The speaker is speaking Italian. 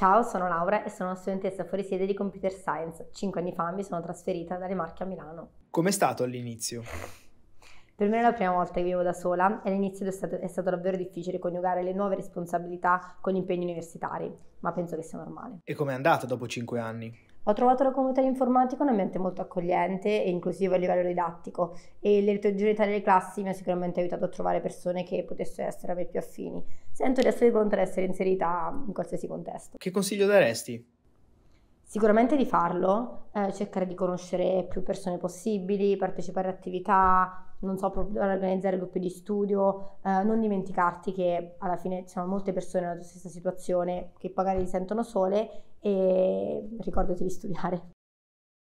Ciao, sono Laura e sono una studentessa fuori sede di Computer Science. Cinque anni fa mi sono trasferita dalle Marche a Milano. Com'è stato all'inizio? Per me è la prima volta che vivo da sola e all'inizio è stato, è stato davvero difficile coniugare le nuove responsabilità con gli impegni universitari, ma penso che sia normale. E com'è andata dopo cinque anni? Ho trovato la comunità informatica un ambiente molto accogliente e inclusivo a livello didattico e l'eterogeneità delle classi mi ha sicuramente aiutato a trovare persone che potessero essere a me più affini. Sento di essere pronta ad essere inserita in qualsiasi contesto. Che consiglio daresti? Sicuramente di farlo, eh, cercare di conoscere più persone possibili, partecipare a attività, non so, organizzare gruppi di studio, eh, non dimenticarti che alla fine ci sono molte persone nella tua stessa situazione che magari si sentono sole e ricordati di studiare.